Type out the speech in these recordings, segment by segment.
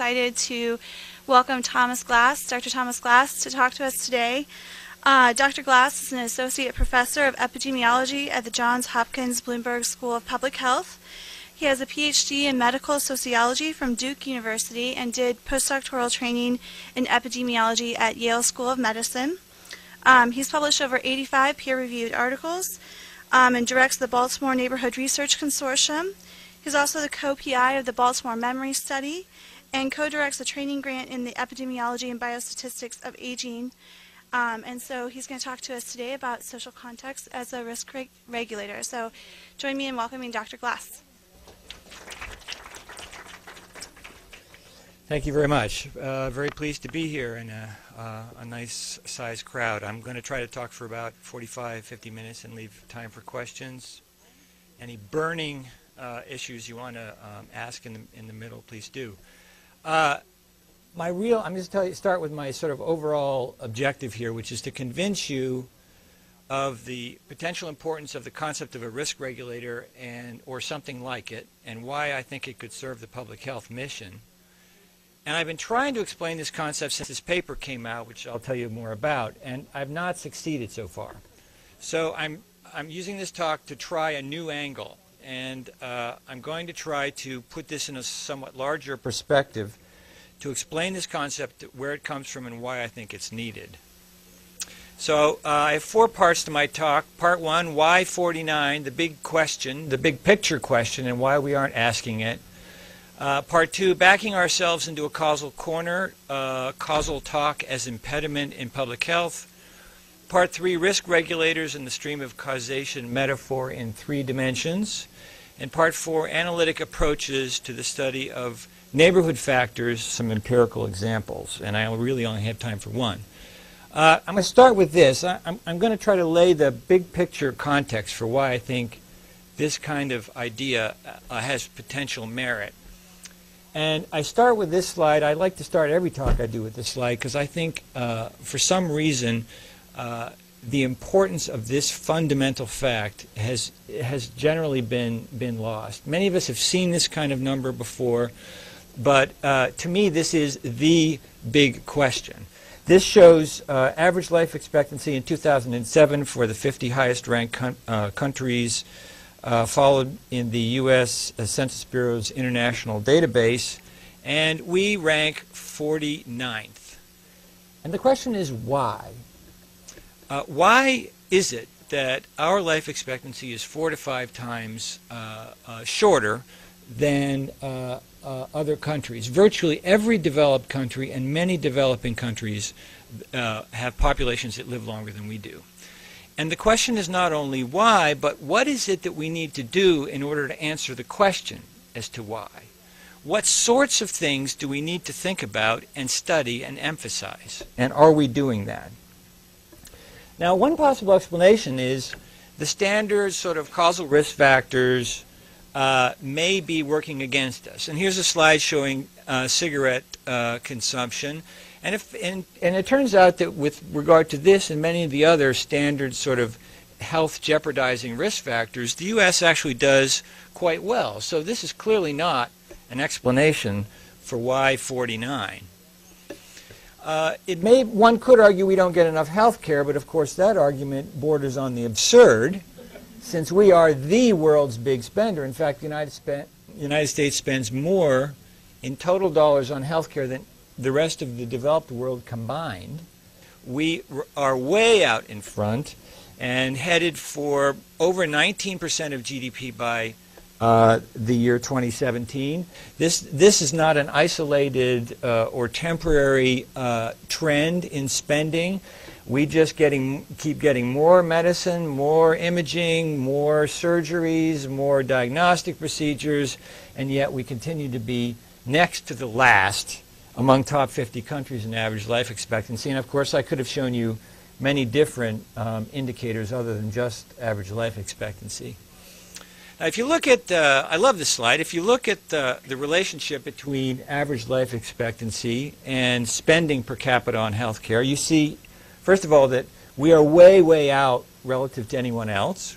excited to welcome Thomas Glass, Dr. Thomas Glass, to talk to us today. Uh, Dr. Glass is an associate professor of epidemiology at the Johns Hopkins Bloomberg School of Public Health. He has a PhD in medical sociology from Duke University and did postdoctoral training in epidemiology at Yale School of Medicine. Um, he's published over 85 peer-reviewed articles um, and directs the Baltimore Neighborhood Research Consortium. He's also the co-PI of the Baltimore Memory Study and co-directs a training grant in the epidemiology and biostatistics of aging. Um, and so he's going to talk to us today about social context as a risk reg regulator. So join me in welcoming Dr. Glass. Thank you very much. Uh, very pleased to be here in a, uh, a nice sized crowd. I'm going to try to talk for about 45, 50 minutes and leave time for questions. Any burning uh, issues you want to um, ask in the, in the middle, please do. Uh, my real, I'm to tell you, start with my sort of overall objective here, which is to convince you of the potential importance of the concept of a risk regulator and or something like it, and why I think it could serve the public health mission. And I've been trying to explain this concept since this paper came out, which I'll tell you more about, and I've not succeeded so far. So I'm, I'm using this talk to try a new angle and uh, I'm going to try to put this in a somewhat larger perspective to explain this concept, where it comes from, and why I think it's needed. So uh, I have four parts to my talk. Part one, why 49, the big question, the big picture question, and why we aren't asking it. Uh, part two, backing ourselves into a causal corner, uh, causal talk as impediment in public health. Part three, risk regulators and the stream of causation metaphor in three dimensions. And part four, analytic approaches to the study of neighborhood factors, some empirical examples. And I really only have time for one. Uh, I'm going to start with this. I, am going to try to lay the big picture context for why I think this kind of idea uh, has potential merit. And I start with this slide. I like to start every talk I do with this slide because I think uh, for some reason uh, the importance of this fundamental fact has has generally been been lost. Many of us have seen this kind of number before, but uh, to me, this is the big question. This shows uh, average life expectancy in 2007 for the 50 highest ranked uh, countries, uh, followed in the U.S. Uh, Census Bureau's international database, and we rank 49th. And the question is why? Uh, why is it that our life expectancy is four to five times uh, uh, shorter than uh, uh, other countries? Virtually every developed country and many developing countries uh, have populations that live longer than we do. And the question is not only why, but what is it that we need to do in order to answer the question as to why? What sorts of things do we need to think about and study and emphasize? And are we doing that? Now, one possible explanation is the standard sort of causal risk factors uh, may be working against us. And here's a slide showing uh, cigarette uh, consumption. And, if, and, and it turns out that with regard to this and many of the other standard sort of health jeopardizing risk factors, the U.S. actually does quite well. So this is clearly not an explanation for why 49. Uh, it may one could argue we don't get enough health care, but of course that argument borders on the absurd, since we are the world's big spender. In fact, the United, United States spends more in total dollars on health care than the rest of the developed world combined. We are way out in front and headed for over 19% of GDP by uh, the year 2017. This, this is not an isolated uh, or temporary uh, trend in spending. We just getting, keep getting more medicine, more imaging, more surgeries, more diagnostic procedures, and yet we continue to be next to the last among top 50 countries in average life expectancy. And of course, I could have shown you many different um, indicators other than just average life expectancy. Now, if you look at, uh, I love this slide, if you look at the, the relationship between average life expectancy and spending per capita on health care, you see, first of all, that we are way, way out relative to anyone else.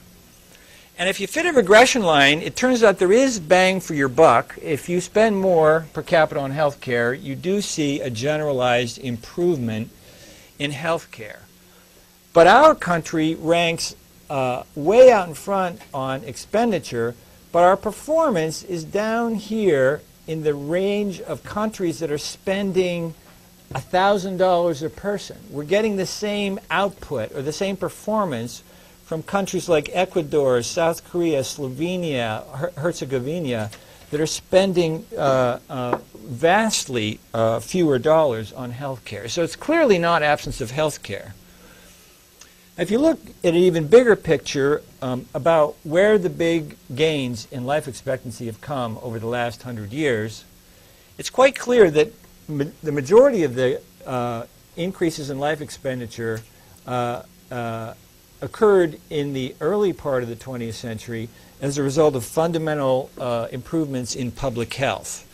And if you fit a regression line, it turns out there is bang for your buck. If you spend more per capita on health care, you do see a generalized improvement in health care. But our country ranks uh, way out in front on expenditure, but our performance is down here in the range of countries that are spending $1,000 a person. We're getting the same output or the same performance from countries like Ecuador, South Korea, Slovenia, Her Herzegovina that are spending uh, uh, vastly uh, fewer dollars on health care. So it's clearly not absence of health care. If you look at an even bigger picture um, about where the big gains in life expectancy have come over the last hundred years, it's quite clear that ma the majority of the uh, increases in life expenditure uh, uh, occurred in the early part of the 20th century as a result of fundamental uh, improvements in public health.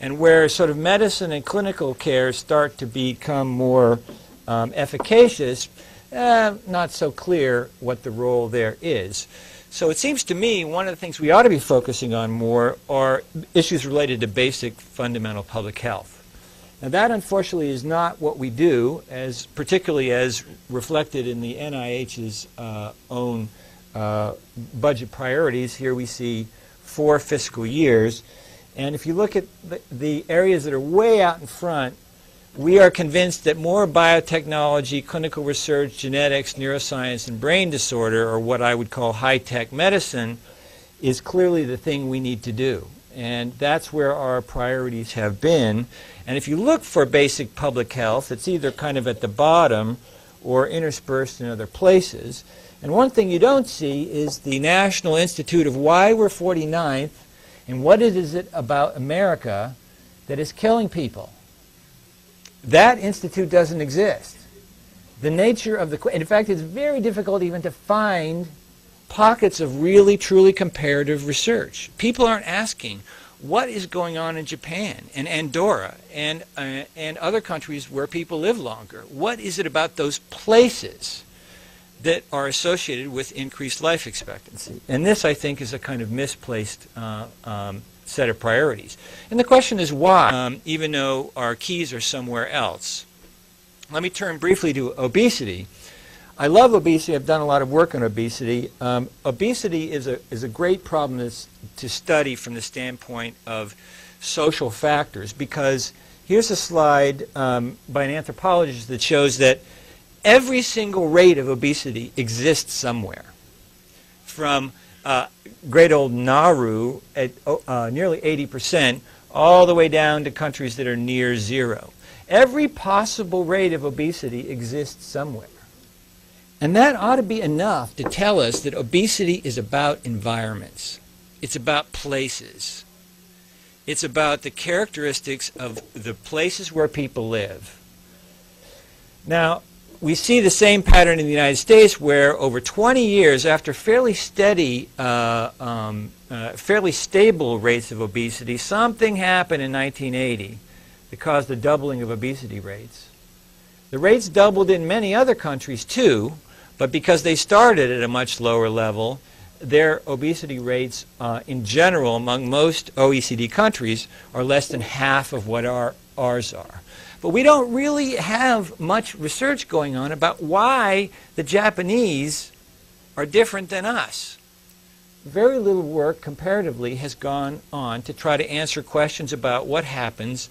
And where sort of medicine and clinical care start to become more um, efficacious, uh, not so clear what the role there is. So it seems to me one of the things we ought to be focusing on more are issues related to basic fundamental public health. Now that unfortunately is not what we do, as particularly as reflected in the NIH's uh, own uh, budget priorities. Here we see four fiscal years. And if you look at the, the areas that are way out in front, we are convinced that more biotechnology, clinical research, genetics, neuroscience, and brain disorder, or what I would call high-tech medicine, is clearly the thing we need to do. And that's where our priorities have been. And if you look for basic public health, it's either kind of at the bottom or interspersed in other places. And one thing you don't see is the National Institute of why we're 49th and what is it about America that is killing people. That institute doesn't exist. The nature of the, in fact, it's very difficult even to find pockets of really, truly comparative research. People aren't asking, what is going on in Japan and Andorra and, uh, and other countries where people live longer? What is it about those places that are associated with increased life expectancy? And this, I think, is a kind of misplaced uh, um, set of priorities. And the question is why, um, even though our keys are somewhere else. Let me turn briefly to obesity. I love obesity. I've done a lot of work on obesity. Um, obesity is a, is a great problem that's, to study from the standpoint of social factors because here's a slide um, by an anthropologist that shows that every single rate of obesity exists somewhere. From uh, great old Nauru at oh, uh, nearly 80%, all the way down to countries that are near zero. Every possible rate of obesity exists somewhere. And that ought to be enough to tell us that obesity is about environments. It's about places. It's about the characteristics of the places where people live. Now, we see the same pattern in the United States where over 20 years after fairly steady, uh, um, uh, fairly stable rates of obesity, something happened in 1980 that caused a doubling of obesity rates. The rates doubled in many other countries too, but because they started at a much lower level, their obesity rates uh, in general among most OECD countries are less than half of what our, ours are. But we don't really have much research going on about why the Japanese are different than us. Very little work comparatively has gone on to try to answer questions about what happens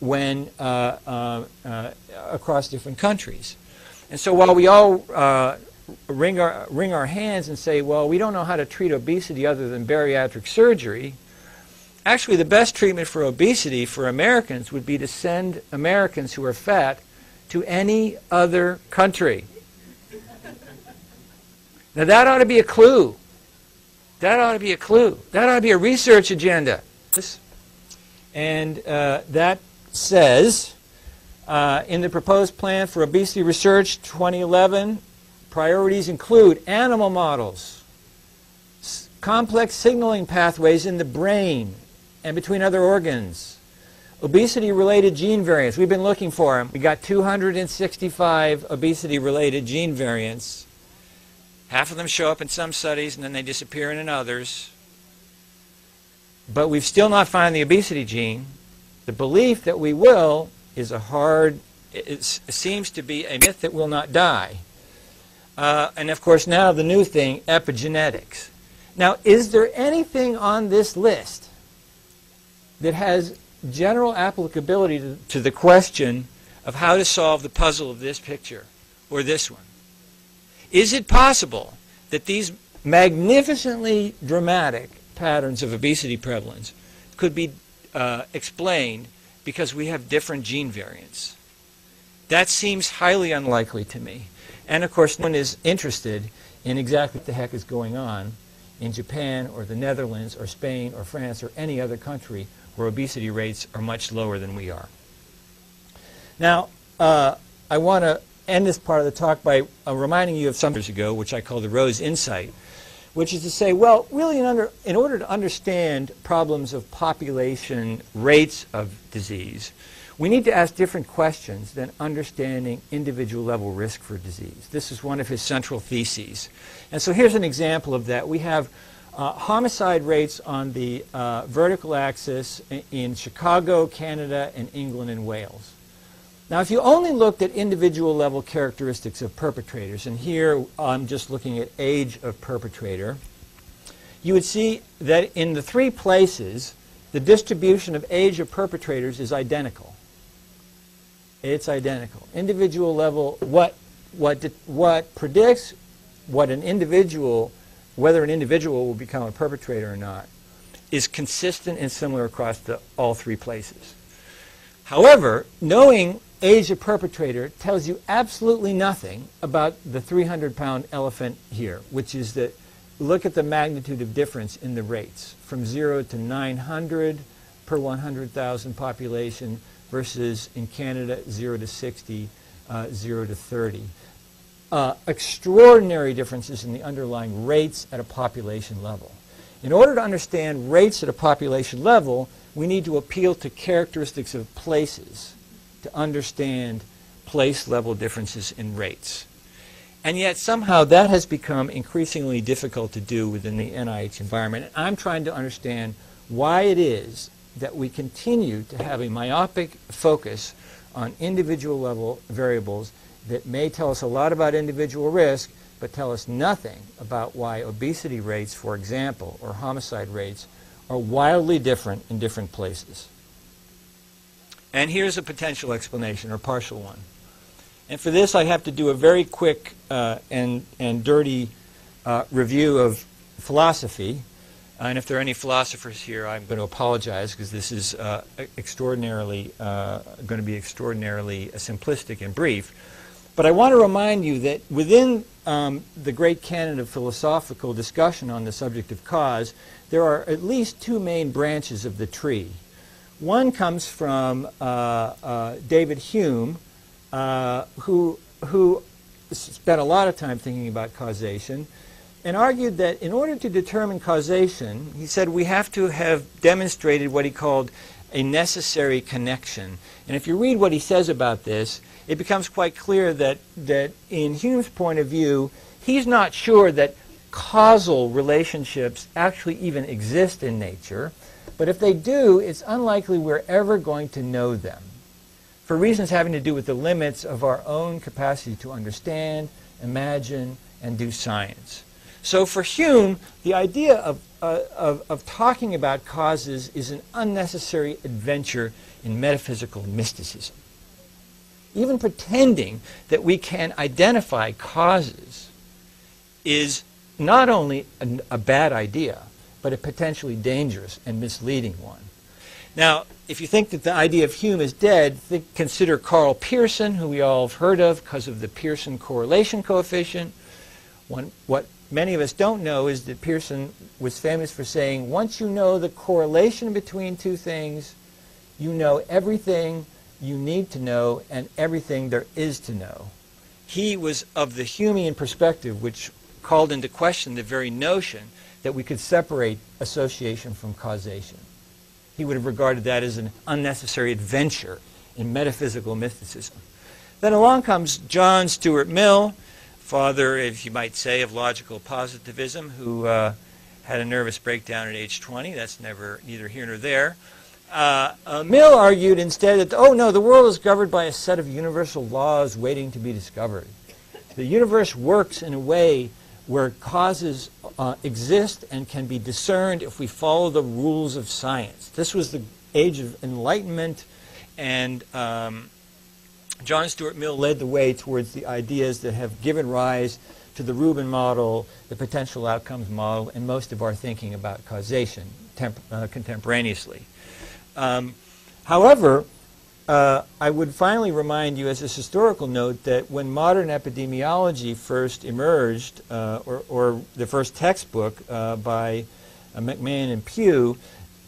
when uh, uh, uh, across different countries. And so while we all uh, wring, our, wring our hands and say, well, we don't know how to treat obesity other than bariatric surgery, actually the best treatment for obesity for Americans would be to send Americans who are fat to any other country. now that ought to be a clue. That ought to be a clue. That ought to be a research agenda. And uh, that says, uh, in the proposed plan for obesity research 2011, priorities include animal models, complex signaling pathways in the brain, and between other organs. Obesity-related gene variants. We've been looking for them. We got 265 obesity-related gene variants. Half of them show up in some studies and then they disappear in others. But we've still not found the obesity gene. The belief that we will is a hard, it seems to be a myth that will not die. Uh, and of course, now the new thing, epigenetics. Now, is there anything on this list that has general applicability to, to the question of how to solve the puzzle of this picture or this one? Is it possible that these magnificently dramatic patterns of obesity prevalence could be uh, explained because we have different gene variants? That seems highly unlikely to me. And of course, no one is interested in exactly what the heck is going on in Japan or the Netherlands or Spain or France or any other country where obesity rates are much lower than we are. Now, uh, I want to end this part of the talk by uh, reminding you of some years ago, which I call the Rose Insight, which is to say, well, really, in, under, in order to understand problems of population rates of disease, we need to ask different questions than understanding individual level risk for disease. This is one of his central theses. And so here's an example of that. We have uh, homicide rates on the uh, vertical axis in Chicago, Canada, and England and Wales. Now, if you only looked at individual level characteristics of perpetrators, and here I'm just looking at age of perpetrator, you would see that in the three places, the distribution of age of perpetrators is identical. It's identical. Individual level, what, what, what predicts what an individual, whether an individual will become a perpetrator or not, is consistent and similar across the, all three places. However, knowing age of perpetrator tells you absolutely nothing about the 300-pound elephant here, which is that look at the magnitude of difference in the rates from 0 to 900 per 100,000 population versus in Canada 0 to 60, uh, 0 to 30. Uh, extraordinary differences in the underlying rates at a population level. In order to understand rates at a population level, we need to appeal to characteristics of places to understand place level differences in rates. And yet somehow that has become increasingly difficult to do within the NIH environment. And I'm trying to understand why it is that we continue to have a myopic focus on individual level variables that may tell us a lot about individual risk, but tell us nothing about why obesity rates, for example, or homicide rates are wildly different in different places. And here's a potential explanation, or partial one. And for this, I have to do a very quick uh, and, and dirty uh, review of philosophy. And if there are any philosophers here, I'm going to apologize because this is uh, extraordinarily uh, going to be extraordinarily simplistic and brief. But I want to remind you that within um, the great canon of philosophical discussion on the subject of cause, there are at least two main branches of the tree. One comes from uh, uh, David Hume, uh, who, who spent a lot of time thinking about causation and argued that in order to determine causation, he said we have to have demonstrated what he called a necessary connection. And if you read what he says about this, it becomes quite clear that, that in Hume's point of view, he's not sure that causal relationships actually even exist in nature. But if they do, it's unlikely we're ever going to know them for reasons having to do with the limits of our own capacity to understand, imagine, and do science. So for Hume, the idea of, uh, of, of talking about causes is an unnecessary adventure in metaphysical mysticism. Even pretending that we can identify causes is not only a, a bad idea, but a potentially dangerous and misleading one. Now, if you think that the idea of Hume is dead, think, consider Karl Pearson, who we all have heard of because of the Pearson correlation coefficient. One, what many of us don't know is that Pearson was famous for saying, once you know the correlation between two things, you know everything you need to know and everything there is to know. He was of the Humean perspective, which called into question the very notion that we could separate association from causation. He would have regarded that as an unnecessary adventure in metaphysical mysticism. Then along comes John Stuart Mill, father, if you might say, of logical positivism, who uh, had a nervous breakdown at age 20. That's never neither here nor there. Uh, uh, Mill argued instead that, oh no, the world is governed by a set of universal laws waiting to be discovered. The universe works in a way where causes uh, exist and can be discerned if we follow the rules of science. This was the age of enlightenment, and um, John Stuart Mill led the way towards the ideas that have given rise to the Rubin model, the potential outcomes model, and most of our thinking about causation uh, contemporaneously. Um, however, uh, I would finally remind you as a historical note that when modern epidemiology first emerged, uh, or, or, the first textbook uh, by uh, MacMahon and Pugh,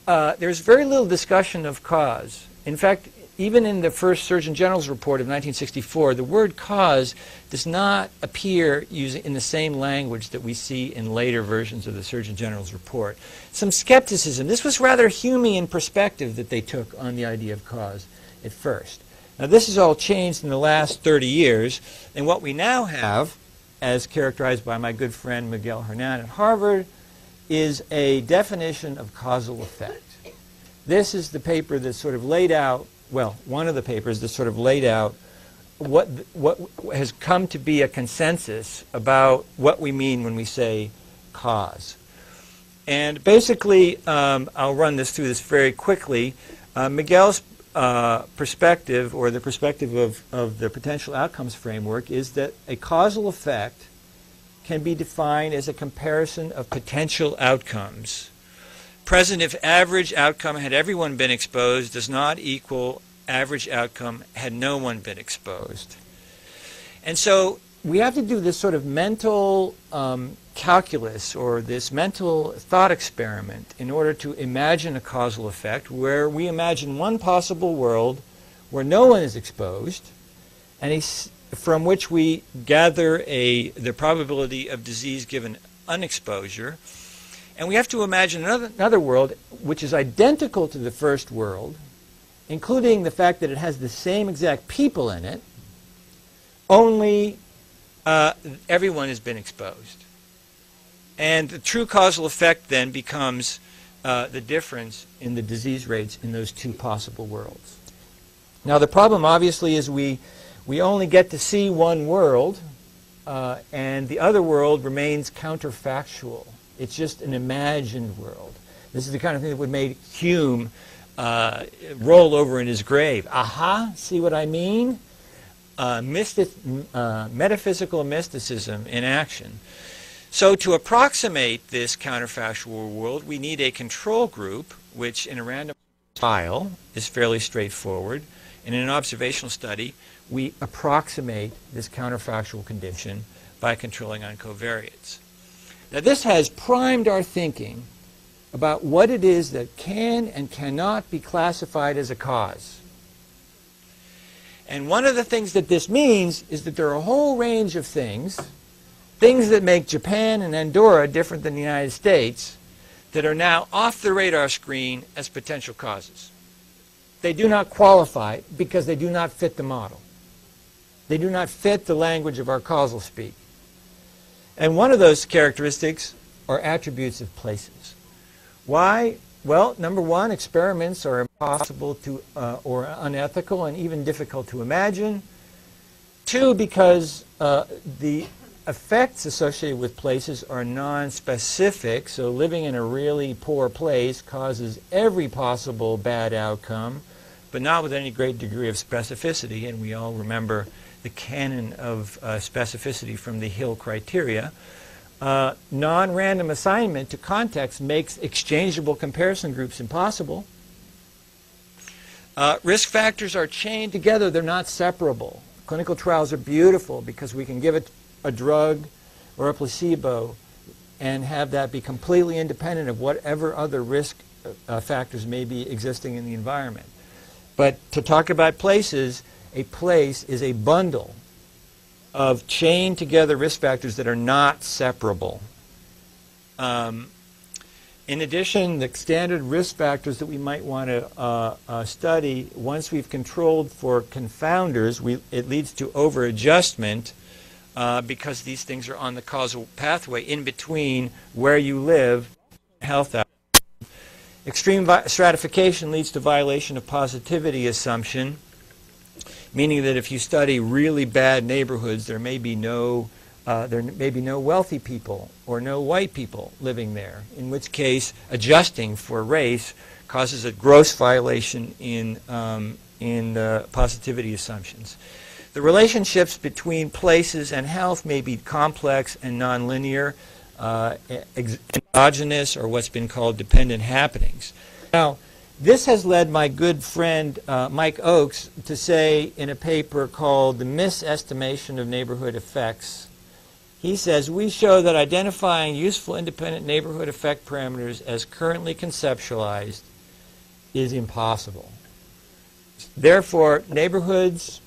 uh, there's very little discussion of cause. In fact, even in the first Surgeon General's report of 1964, the word cause does not appear using in the same language that we see in later versions of the Surgeon General's report. Some skepticism. This was rather Humean perspective that they took on the idea of cause at first. Now, this has all changed in the last 30 years, and what we now have, as characterized by my good friend Miguel Hernan at Harvard, is a definition of causal effect. This is the paper that sort of laid out well, one of the papers that sort of laid out what, what has come to be a consensus about what we mean when we say cause. And basically, um, I'll run this through this very quickly. Uh, Miguel's uh, perspective, or the perspective of, of the potential outcomes framework, is that a causal effect can be defined as a comparison of potential outcomes present if average outcome had everyone been exposed does not equal average outcome had no one been exposed. And so we have to do this sort of mental um, calculus or this mental thought experiment in order to imagine a causal effect where we imagine one possible world where no one is exposed and from which we gather a, the probability of disease given unexposure and we have to imagine another, another world which is identical to the first world, including the fact that it has the same exact people in it, only uh, everyone has been exposed. And the true causal effect then becomes uh, the difference in the disease rates in those two possible worlds. Now the problem obviously is we, we only get to see one world, uh, and the other world remains counterfactual. It's just an imagined world. This is the kind of thing that would make Hume uh, roll over in his grave. Aha, see what I mean? Uh, mystic, uh, metaphysical mysticism in action. So to approximate this counterfactual world, we need a control group, which in a random trial is fairly straightforward. And in an observational study, we approximate this counterfactual condition by controlling on covariates. Now, this has primed our thinking about what it is that can and cannot be classified as a cause. And one of the things that this means is that there are a whole range of things, things that make Japan and Andorra different than the United States, that are now off the radar screen as potential causes. They do not qualify because they do not fit the model. They do not fit the language of our causal speak. And one of those characteristics are attributes of places. Why? Well, number one, experiments are impossible to, uh, or unethical and even difficult to imagine. Two, because uh, the effects associated with places are non-specific, so living in a really poor place causes every possible bad outcome, but not with any great degree of specificity, and we all remember the canon of uh, specificity from the Hill criteria. Uh, non-random assignment to context makes exchangeable comparison groups impossible. Uh, risk factors are chained together. They're not separable. Clinical trials are beautiful because we can give it a drug or a placebo and have that be completely independent of whatever other risk uh, factors may be existing in the environment. But to talk about places, a place is a bundle of chained together risk factors that are not separable. Um, in addition, the standard risk factors that we might want to uh, uh, study, once we've controlled for confounders, we, it leads to overadjustment uh, because these things are on the causal pathway in between where you live health outcomes. Extreme stratification leads to violation of positivity assumption, meaning that if you study really bad neighborhoods, there may be no uh, there may be no wealthy people or no white people living there, in which case adjusting for race causes a gross violation in, um, in uh, positivity assumptions. The relationships between places and health may be complex and nonlinear, uh, exogenous, or what's been called dependent happenings. Now, this has led my good friend uh, Mike Oakes to say in a paper called The Misestimation of Neighborhood Effects. He says, we show that identifying useful independent neighborhood effect parameters as currently conceptualized is impossible. Therefore, neighborhoods,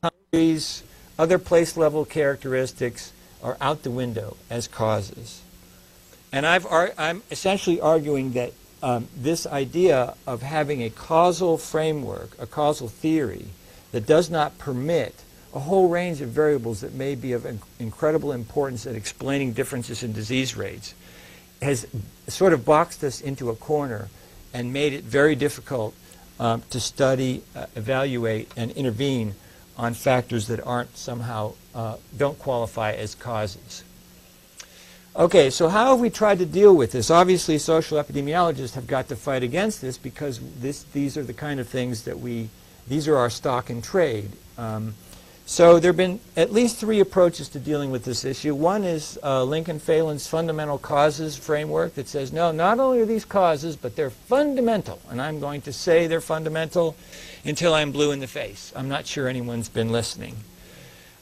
countries, other place level characteristics are out the window as causes. And i am essentially arguing that um, this idea of having a causal framework, a causal theory, that does not permit a whole range of variables that may be of incredible importance in explaining differences in disease rates, has sort of boxed us into a corner and made it very difficult um, to study, uh, evaluate, and intervene on factors that aren't somehow, uh, don't qualify as causes. Okay, so how have we tried to deal with this? Obviously, social epidemiologists have got to fight against this because this, these are the kind of things that we, these are our stock in trade. Um, so there have been at least three approaches to dealing with this issue. One is uh, Link and Phelan's fundamental causes framework that says, no, not only are these causes, but they're fundamental. And I'm going to say they're fundamental until I'm blue in the face. I'm not sure anyone's been listening.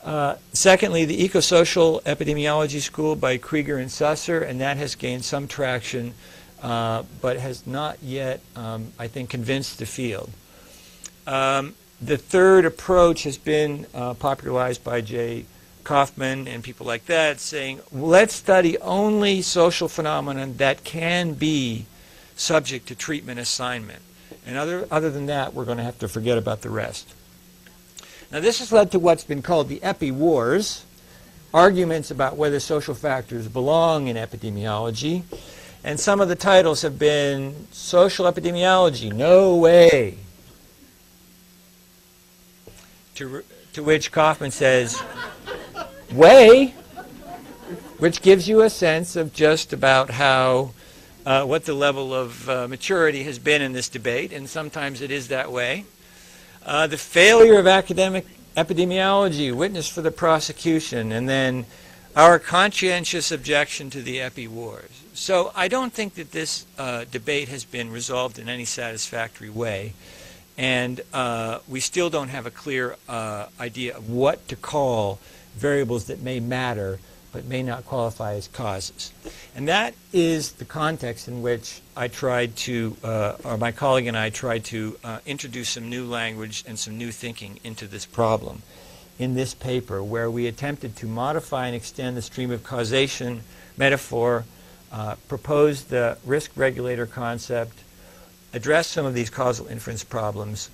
Uh, secondly, the Ecosocial Epidemiology School by Krieger and Susser, and that has gained some traction, uh, but has not yet, um, I think, convinced the field. Um, the third approach has been uh, popularized by Jay Kaufman and people like that, saying, let's study only social phenomena that can be subject to treatment assignment. And other, other than that, we're going to have to forget about the rest. Now, this has led to what's been called the epi wars, arguments about whether social factors belong in epidemiology. And some of the titles have been Social Epidemiology, No Way, to, to which Kaufman says, way, which gives you a sense of just about how, uh, what the level of uh, maturity has been in this debate, and sometimes it is that way. Uh, the failure of academic epidemiology, witness for the prosecution, and then our conscientious objection to the epi wars. So I don't think that this uh, debate has been resolved in any satisfactory way. And uh, we still don't have a clear uh, idea of what to call variables that may matter but may not qualify as causes. And that is the context in which I tried to, uh, or my colleague and I tried to uh, introduce some new language and some new thinking into this problem in this paper, where we attempted to modify and extend the stream of causation metaphor, uh, proposed the risk regulator concept, addressed some of these causal inference problems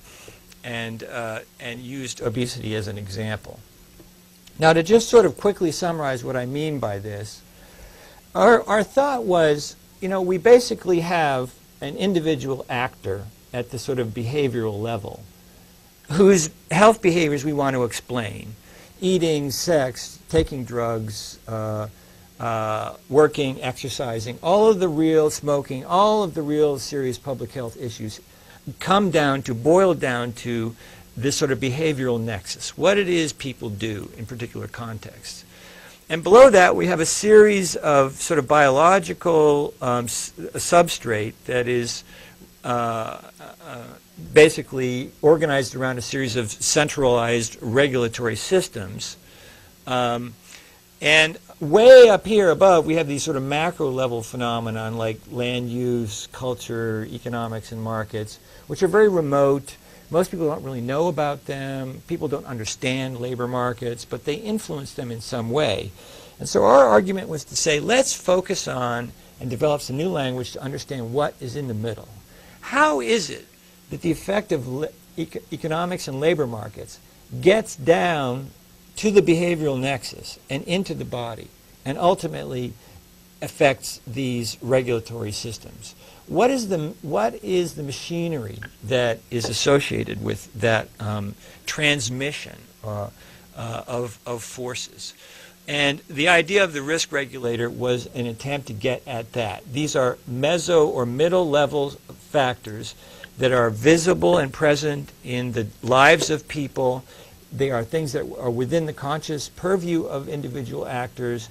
and, uh, and used obesity as an example. Now, to just sort of quickly summarize what I mean by this, our, our thought was, you know, we basically have an individual actor at the sort of behavioral level whose health behaviors we want to explain. Eating, sex, taking drugs, uh, uh, working, exercising, all of the real smoking, all of the real serious public health issues come down to, boil down to this sort of behavioral nexus, what it is people do in particular contexts. And below that, we have a series of sort of biological um, substrate that is uh, uh, basically organized around a series of centralized regulatory systems. Um, and way up here above, we have these sort of macro level phenomenon like land use, culture, economics, and markets, which are very remote. Most people don't really know about them. People don't understand labor markets, but they influence them in some way. And so our argument was to say, let's focus on and develop some new language to understand what is in the middle. How is it that the effect of economics and labor markets gets down to the behavioral nexus and into the body and ultimately affects these regulatory systems. What is the, what is the machinery that is associated with that um, transmission uh, uh, of, of forces? And the idea of the risk regulator was an attempt to get at that. These are meso or middle level factors that are visible and present in the lives of people. They are things that are within the conscious purview of individual actors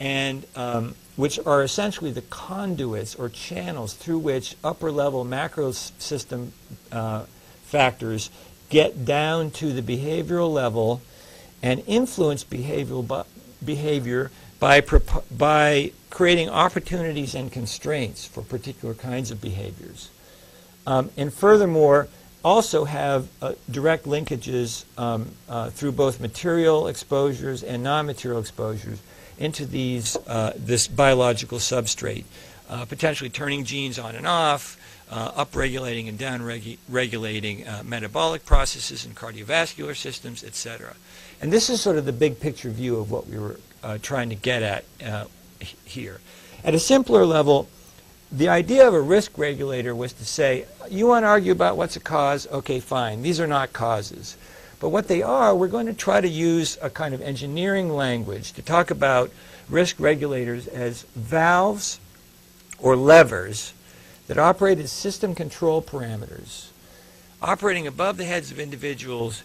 and um, which are essentially the conduits or channels through which upper level macro system uh, factors get down to the behavioral level and influence behavioral behavior by, by creating opportunities and constraints for particular kinds of behaviors. Um, and furthermore, also have uh, direct linkages um, uh, through both material exposures and non-material exposures into these, uh, this biological substrate, uh, potentially turning genes on and off, uh, upregulating and downregulating uh, metabolic processes and cardiovascular systems, etc. And this is sort of the big picture view of what we were trying to get at here. At a simpler level, the idea of a risk regulator was to say, you want to argue about what's a cause? Okay, fine. These are not causes. But what they are, we're going to try to use a kind of engineering language to talk about risk regulators as valves or levers that operate as system control parameters, operating above the heads of individuals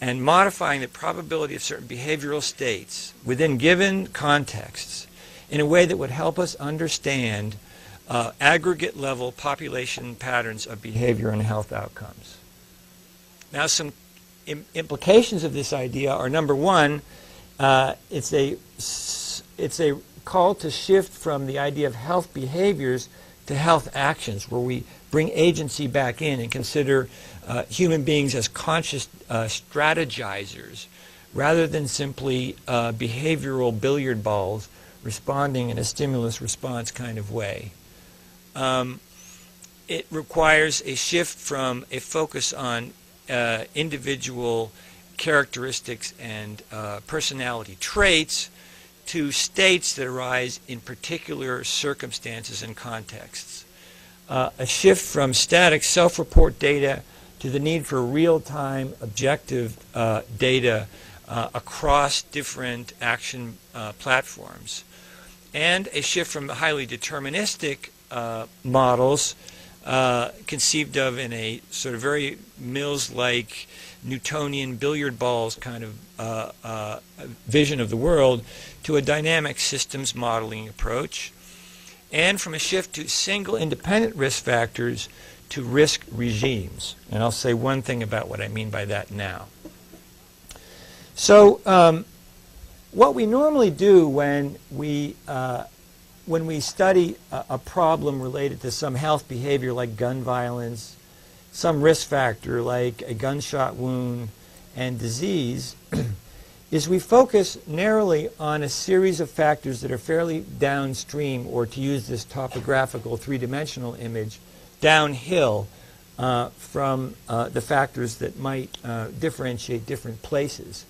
and modifying the probability of certain behavioral states within given contexts in a way that would help us understand uh, aggregate level population patterns of behavior and health outcomes. Now, some Im implications of this idea are number one, uh, it's a it's a call to shift from the idea of health behaviors to health actions, where we bring agency back in and consider uh, human beings as conscious uh, strategizers rather than simply uh, behavioral billiard balls responding in a stimulus response kind of way. Um, it requires a shift from a focus on uh, individual characteristics and uh, personality traits to states that arise in particular circumstances and contexts. Uh, a shift from static self-report data to the need for real-time objective uh, data uh, across different action platforms. And a shift from highly deterministic models uh, conceived of in a sort of very Mills-like Newtonian billiard balls kind of uh, uh, vision of the world to a dynamic systems modeling approach, and from a shift to single independent risk factors to risk regimes. And I'll say one thing about what I mean by that now. So um, what we normally do when we uh, when we study a, a, problem related to some health behavior like gun violence, some risk factor like a gunshot wound and disease, is we focus narrowly on a series of factors that are fairly downstream, or to use this topographical three-dimensional image, downhill uh, from uh, the factors that might uh, differentiate different places.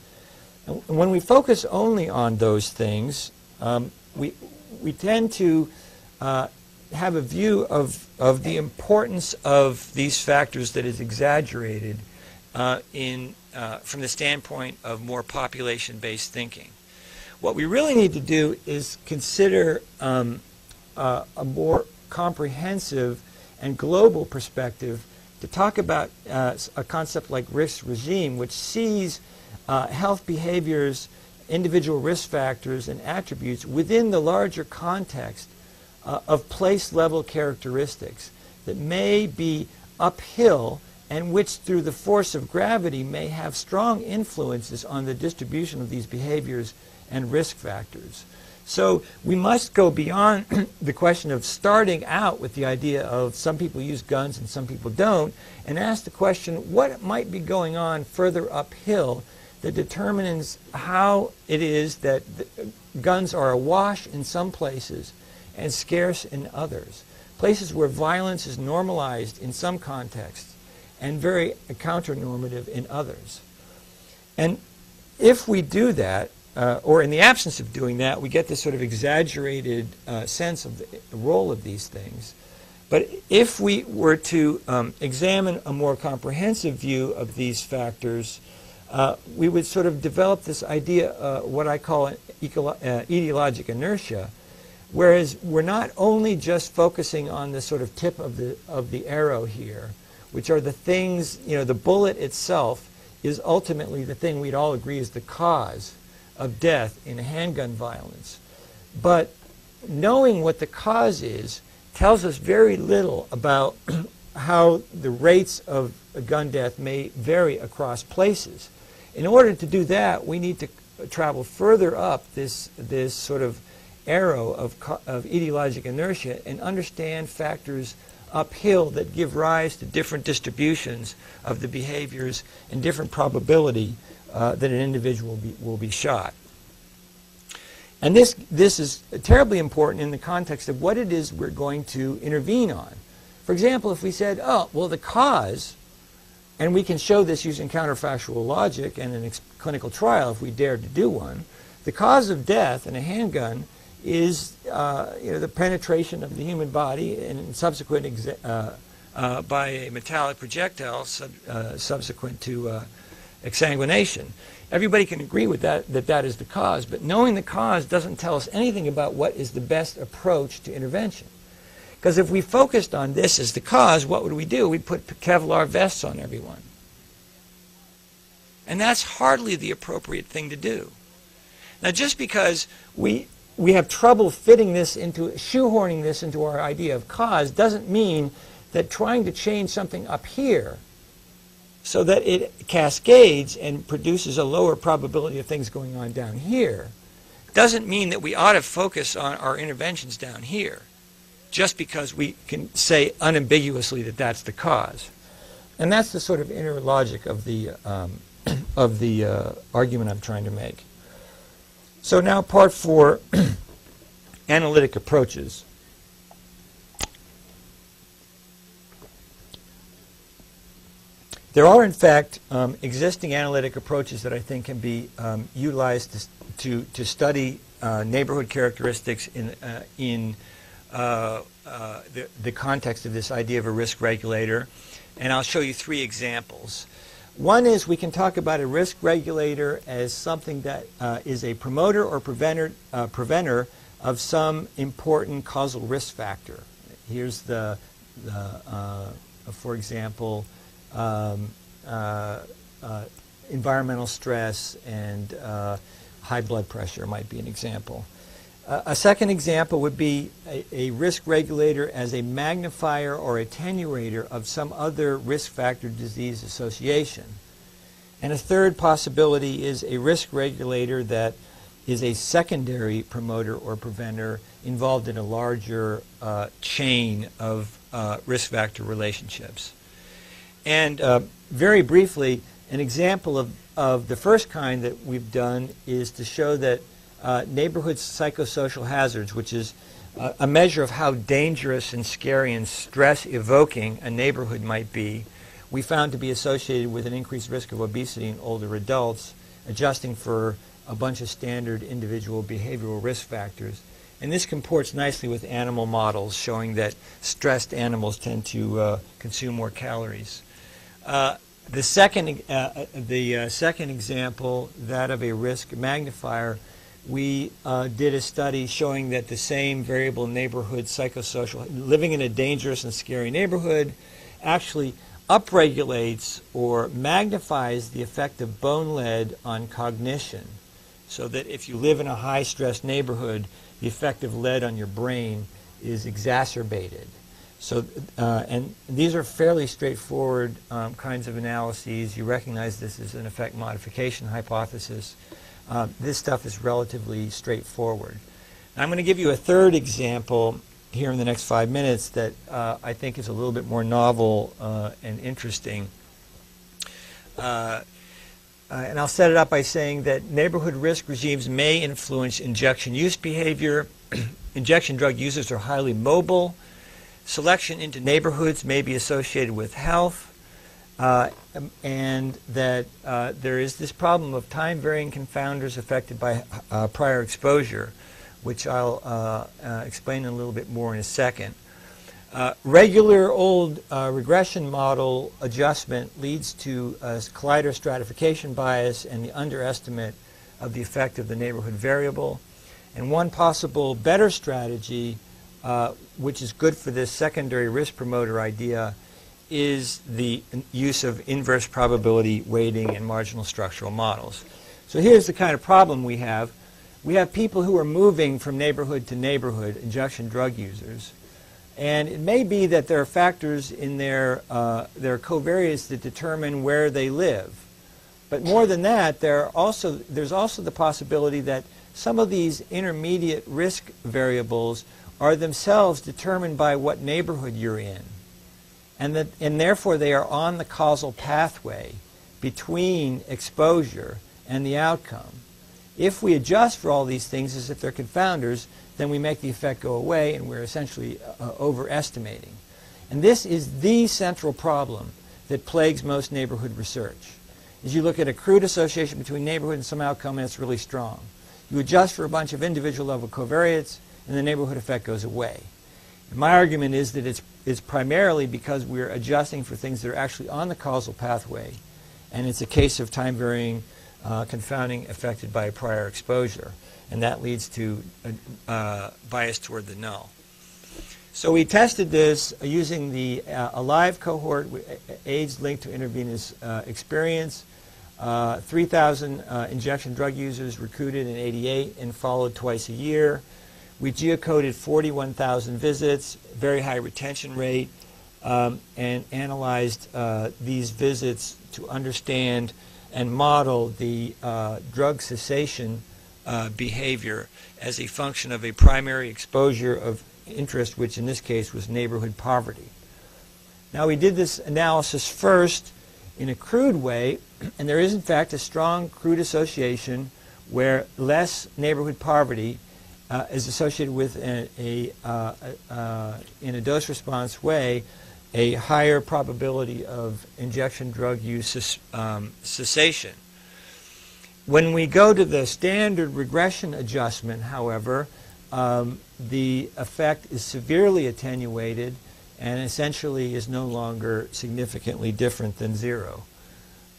And when we focus only on those things, um, we, we tend to uh, have a view of, of the importance of these factors that is exaggerated uh, in, uh, from the standpoint of more population-based thinking. What we really need to do is consider um, uh, a more comprehensive and global perspective to talk about uh, a concept like risk regime, which sees uh, health behaviors individual risk factors and attributes within the larger context uh, of place level characteristics that may be uphill and which through the force of gravity may have strong influences on the distribution of these behaviors and risk factors. So we must go beyond the question of starting out with the idea of some people use guns and some people don't and ask the question what might be going on further uphill that determines how it is that guns are awash in some places and scarce in others. Places where violence is normalized in some contexts and very counter-normative in others. And if we do that, uh, or in the absence of doing that, we get this sort of exaggerated uh, sense of the role of these things. But if we were to um, examine a more comprehensive view of these factors, uh, we would sort of develop this idea, uh, what I call eco- uh, etiologic inertia, whereas we're not only just focusing on the sort of tip of the, of the arrow here, which are the things, you know, the bullet itself is ultimately the thing we'd all agree is the cause of death in handgun violence. But knowing what the cause is tells us very little about how the rates of gun death may vary across places. In order to do that, we need to travel further up this, this sort of arrow of, of etiologic inertia and understand factors uphill that give rise to different distributions of the behaviors and different probability uh, that an individual be, will be shot. And this, this is terribly important in the context of what it is we're going to intervene on. For example, if we said, oh, well, the cause, and we can show this using counterfactual logic and an clinical trial if we dared to do one, the cause of death in a handgun is uh, you know, the penetration of the human body and subsequent uh, uh, by a metallic projectile sub uh, subsequent to uh, exsanguination. Everybody can agree with that, that that is the cause, but knowing the cause doesn't tell us anything about what is the best approach to intervention. Because if we focused on this as the cause, what would we do? We'd put Kevlar vests on everyone. And that's hardly the appropriate thing to do. Now, just because we we have trouble fitting this into, shoehorning this into our idea of cause doesn't mean that trying to change something up here so that it cascades and produces a lower probability of things going on down here doesn't mean that we ought to focus on our interventions down here just because we can say unambiguously that that's the cause. And that's the sort of inner logic of the, um, of the uh, argument I'm trying to make. So now part four, analytic approaches. There are, in fact, um, existing analytic approaches that I think can be um, utilized to, to, to study uh, neighborhood characteristics in, uh, in uh, uh the, the context of this idea of a risk regulator. And I'll show you three examples. One is we can talk about a risk regulator as something that uh, is a promoter or preventer, uh, preventer of some important causal risk factor. Here's the, the uh, for example, um, uh, environmental stress and high blood pressure might be an example. A second example would be a, a risk regulator as a magnifier or attenuator of some other risk factor disease association. And a third possibility is a risk regulator that is a secondary promoter or preventer involved in a larger uh, chain of uh, risk factor relationships. And uh, very briefly, an example of, of the first kind that we've done is to show that uh, neighborhood psychosocial hazards, which is uh, a measure of how dangerous and scary and stress evoking a neighborhood might be, we found to be associated with an increased risk of obesity in older adults, adjusting for a bunch of standard individual behavioral risk factors. And this comports nicely with animal models showing that stressed animals tend to uh, consume more calories. Uh, the second, uh, uh the uh, second example, that of a risk magnifier, we uh, did a study showing that the same variable neighborhood psychosocial, living in a dangerous and scary neighborhood, actually upregulates or magnifies the effect of bone lead on cognition. So that if you live in a high stress neighborhood, the effect of lead on your brain is exacerbated. So, uh, and these are fairly straightforward um, kinds of analyses. You recognize this as an effect modification hypothesis. Uh, this stuff is relatively straightforward. I'm going to give you a third example here in the next five minutes that uh, I think is a little bit more novel uh, and interesting. Uh, uh, and I'll set it up by saying that neighborhood risk regimes may influence injection use behavior. injection drug users are highly mobile. Selection into neighborhoods may be associated with health. uh, um, and that uh, there is this problem of time varying confounders affected by uh, prior exposure, which I'll uh, uh, explain a little bit more in a second. Uh, regular old regression model adjustment leads to collider stratification bias and the underestimate of the effect of the neighborhood variable. And one possible better strategy, which is good for this secondary risk promoter idea, is the use of inverse probability weighting and marginal structural models. So here's the kind of problem we have. We have people who are moving from neighborhood to neighborhood, injection drug users. And it may be that there are factors in their, uh, their covariates that determine where they live. But more than that, there also, there's also the possibility that some of these intermediate risk variables are themselves determined by what neighborhood you're in and, that, and therefore they are on the causal pathway between exposure and the outcome. If we adjust for all these things as if they're confounders, then we make the effect go away and we're essentially uh, overestimating. And this is the central problem that plagues most neighborhood research. As you look at a crude association between neighborhood and some outcome, and it's really strong. You adjust for a bunch of individual level covariates, and the neighborhood effect goes away. And my argument is that it's is primarily because we're adjusting for things that are actually on the causal pathway, and it's a case of time varying uh, confounding affected by prior exposure, and that leads to a uh, bias toward the null. So we tested this using the uh, alive cohort, AIDS linked to intravenous uh, experience. Uh, 3,000 uh, injection drug users recruited in 88 and followed twice a year. We geocoded 41,000 visits, very high retention rate, um, and analyzed uh, these visits to understand and model the uh, drug cessation uh, behavior as a function of a primary exposure of interest, which in this case was neighborhood poverty. Now we did this analysis first in a crude way, and there is in fact a strong crude association where less neighborhood poverty uh, is associated with a, a uh, uh, in a dose response way a higher probability of injection drug use um, cessation. When we go to the standard regression adjustment, however, um, the effect is severely attenuated and essentially is no longer significantly different than zero.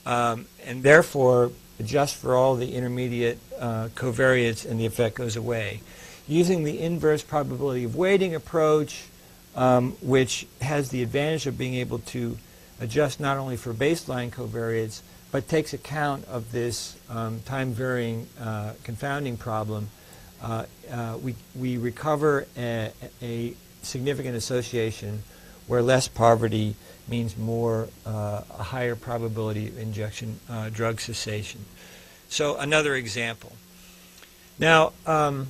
Um, and therefore, adjust for all the intermediate uh, covariates and the effect goes away using the inverse probability of weighting approach, um, which has the advantage of being able to adjust not only for baseline covariates, but takes account of this um, time varying uh, confounding problem, uh, uh, we, we recover a, a, significant association where less poverty means more, uh, a higher probability of injection uh, drug cessation. So another example. Now, um,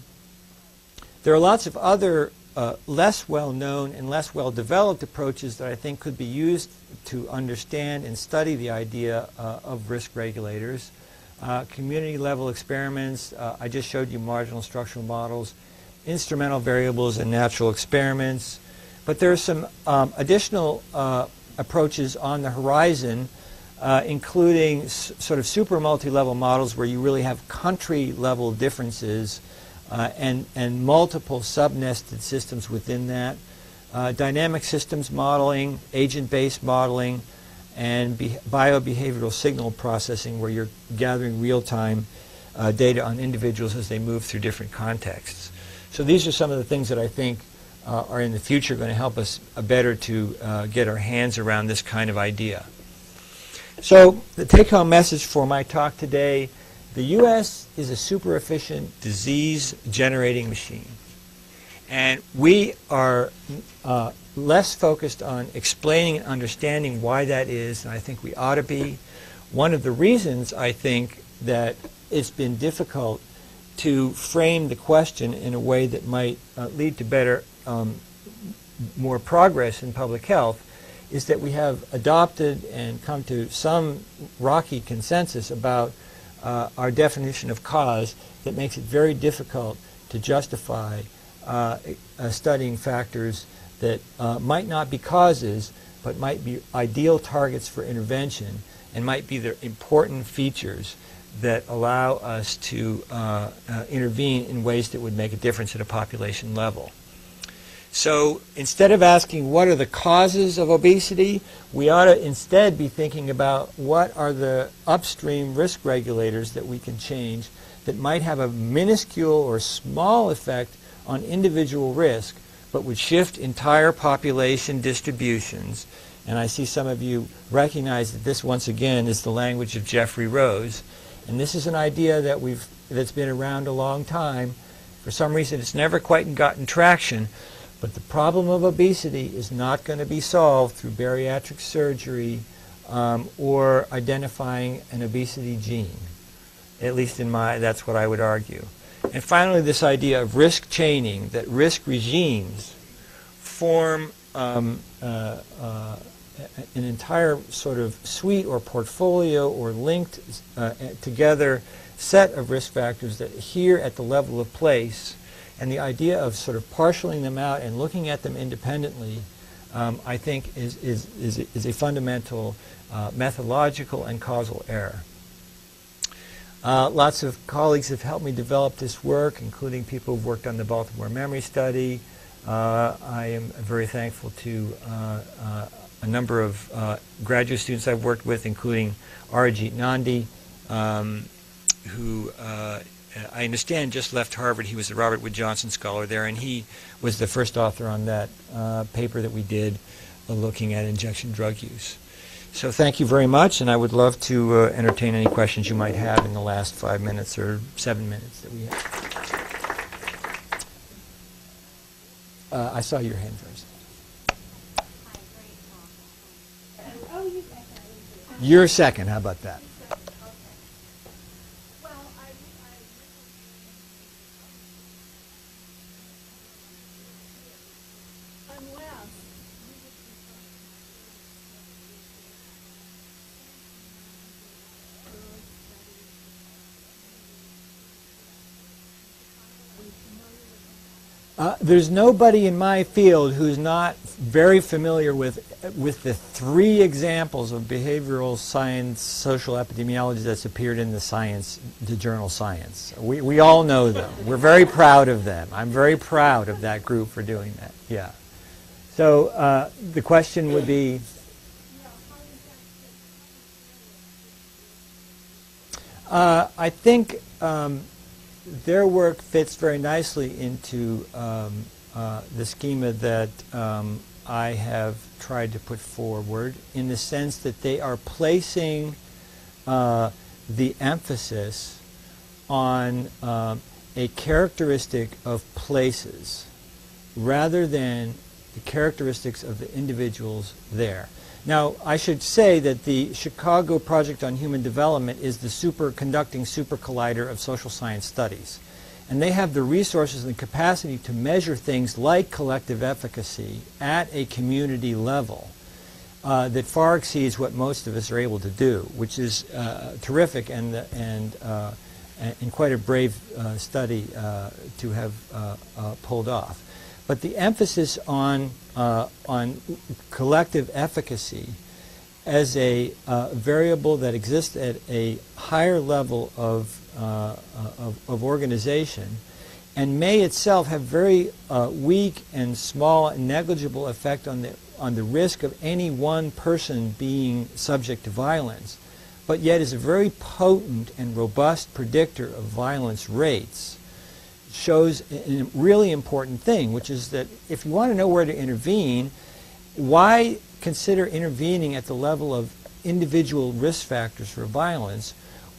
there are lots of other uh, less well-known and less well-developed approaches that I think could be used to understand and study the idea uh, of risk regulators. Uh, community-level experiments, uh, I just showed you marginal structural models, instrumental variables and natural experiments. But there are some um, additional uh, approaches on the horizon uh, including sort of super multi-level models where you really have country-level differences uh, and, and multiple sub-nested systems within that. Uh, dynamic systems modeling, agent-based modeling, and biobehavioral signal processing where you're gathering real-time uh, data on individuals as they move through different contexts. So these are some of the things that I think uh, are in the future going to help us uh, better to uh, get our hands around this kind of idea. So the take-home message for my talk today the U.S. is a super efficient disease generating machine. And we are uh, less focused on explaining and understanding why that is and I think we ought to be. One of the reasons I think that it's been difficult to frame the question in a way that might uh, lead to better, um, more progress in public health is that we have adopted and come to some rocky consensus about uh, our definition of cause that makes it very difficult to justify uh, uh, studying factors that uh, might not be causes, but might be ideal targets for intervention and might be the important features that allow us to uh, intervene in ways that would make a difference at a population level. So instead of asking what are the causes of obesity, we ought to instead be thinking about what are the upstream risk regulators that we can change that might have a minuscule or small effect on individual risk, but would shift entire population distributions. And I see some of you recognize that this once again is the language of Geoffrey Rose. And this is an idea that we've that's been around a long time. For some reason it's never quite gotten traction. But the problem of obesity is not going to be solved through bariatric surgery um, or identifying an obesity gene. At least in my, that's what I would argue. And finally, this idea of risk chaining, that risk regimes form um, uh, uh, an entire sort of suite or portfolio or linked uh, together set of risk factors that here at the level of place and the idea of sort of partialing them out and looking at them independently um, I think is, is, is, is a fundamental uh, methodological and causal error. Uh, lots of colleagues have helped me develop this work, including people who've worked on the Baltimore Memory Study. Uh, I am very thankful to uh, uh a number of uh, graduate students I've worked with, including Arjit Nandi, um, who I understand just left Harvard. He was the Robert Wood Johnson Scholar there, and he was the first author on that paper that we did looking at injection drug use. So thank you very much, and I would love to uh, entertain any questions you might have in the last five minutes or seven minutes that we have. Uh, I saw your hand first. You're second. How about that? Uh, there's nobody in my field who's not very familiar with with the three examples of behavioral science social epidemiology that's appeared in the science the journal science. We, we all know them. We're very proud of them. I'm very proud of that group for doing that. Yeah. So uh, the question would be uh, i think um, their work fits very nicely into um, uh, the schema that um, I have tried to put forward in the sense that they are placing uh, the emphasis on uh, a characteristic of places rather than the characteristics of the individuals there. Now, I should say that the Chicago Project on Human Development is the superconducting super collider of social science studies. And they have the resources and the capacity to measure things like collective efficacy at a community level uh, that far exceeds what most of us are able to do, which is uh, terrific and, and, uh, and quite a brave uh, study uh, to have uh, pulled off. But the emphasis on, uh, on collective efficacy as a uh, variable that exists at a higher level of, uh, of, of, organization and may itself have very uh, weak and small and negligible effect on the, on the risk of any one person being subject to violence, but yet is a very potent and robust predictor of violence rates shows a really important thing, which is that if you want to know where to intervene, why consider intervening at the level of individual risk factors for violence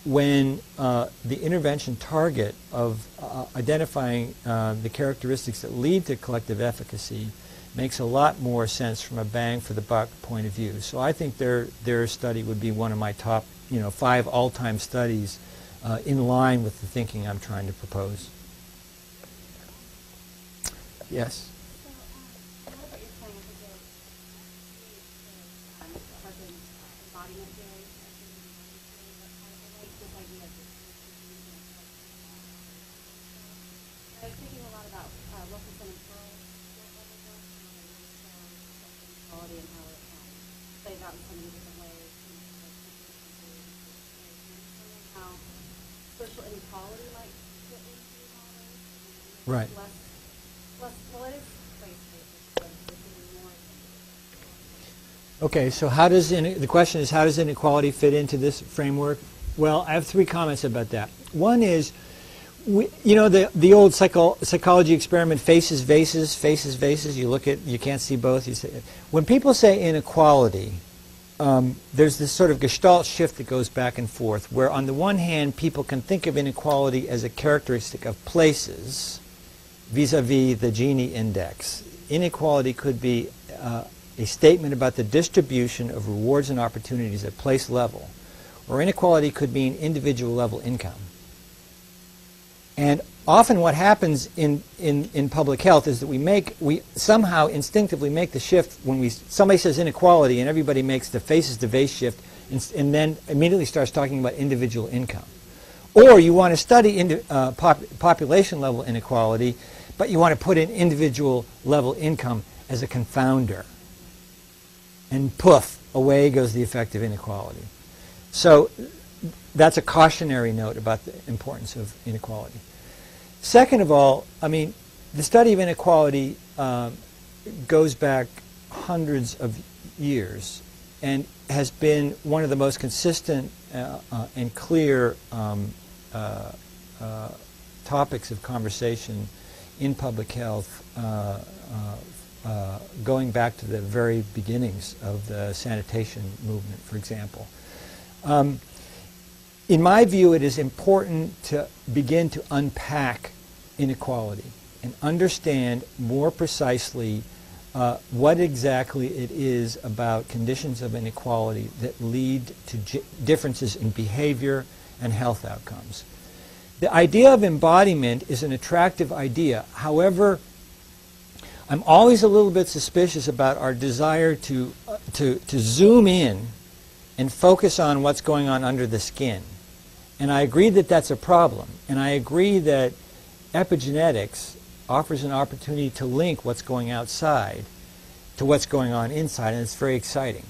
when uh, the intervention target of uh, identifying uh, the characteristics that lead to collective efficacy makes a lot more sense from a bang for the buck point of view. So I think their, their study would be one of my top you know, five all-time studies uh, in line with the thinking I'm trying to propose. Yes. plays out in so many different ways. and, like, How social inequality might fit into all this. and Right. Less, less, well, it is place-based, but it's getting more. Okay, so how does, the question is, how does inequality fit into this framework? Well, I have three comments about that. One is, we, you know, the, the old psycho, psychology experiment, faces, vases, faces, vases, you look at, you can't see both. You say, when people say inequality, um, there's this sort of gestalt shift that goes back and forth, where on the one hand, people can think of inequality as a characteristic of places, vis-a-vis the Gini index. Inequality could be uh, a statement about the distribution of rewards and opportunities at place level, or inequality could mean individual level income. And often what happens in, in, in public health is that we make, we somehow instinctively make the shift when we, somebody says inequality and everybody makes the faces to vase shift and, and then immediately starts talking about individual income. Or you want to study indi- uh, pop- population level inequality, but you want to put in individual level income as a confounder. And poof, away goes the effect of inequality. So that's a cautionary note about the importance of inequality. Second of all, I mean, the study of inequality um, goes back hundreds of years and has been one of the most consistent uh, uh, and clear um, uh, uh, topics of conversation in public health uh, going back to the very beginnings of the sanitation movement, for example. Um, in my view, it is important to begin to unpack inequality and understand more precisely uh, what exactly it is about conditions of inequality that lead to differences in behavior and health outcomes. The idea of embodiment is an attractive idea. However, I'm always a little bit suspicious about our desire to, uh, to, to zoom in and focus on what's going on under the skin. And I agree that that's a problem. And I agree that epigenetics offers an opportunity to link what's going outside to what's going on inside, and it's very exciting.